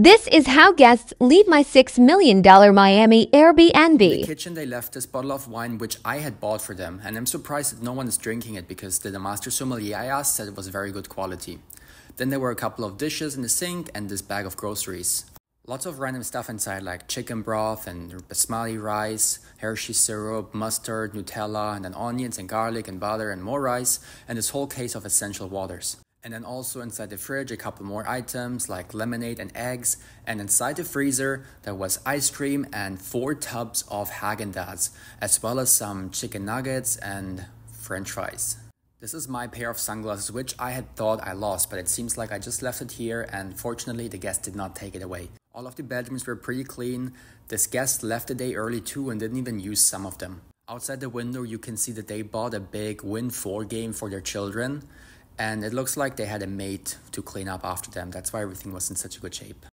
This is how guests leave my $6 million Miami Airbnb. In the kitchen, they left this bottle of wine, which I had bought for them, and I'm surprised that no one is drinking it because the master sommelier I asked said it was very good quality. Then there were a couple of dishes in the sink and this bag of groceries. Lots of random stuff inside, like chicken broth and basmati rice, Hershey syrup, mustard, Nutella, and then onions and garlic and butter and more rice, and this whole case of Essentia waters. And then also inside the fridge, a couple more items like lemonade and eggs. And inside the freezer, there was ice cream and four tubs of Haagen-Dazs, as well as some chicken nuggets and french fries. This is my pair of sunglasses, which I had thought I lost, but it seems like I just left it here, and fortunately, the guest did not take it away. All of the bedrooms were pretty clean. This guest left the day early too and didn't even use some of them. Outside the window, you can see that they bought a big Win 4 game for their children, and it looks like they had a maid to clean up after them. That's why everything was in such a good shape.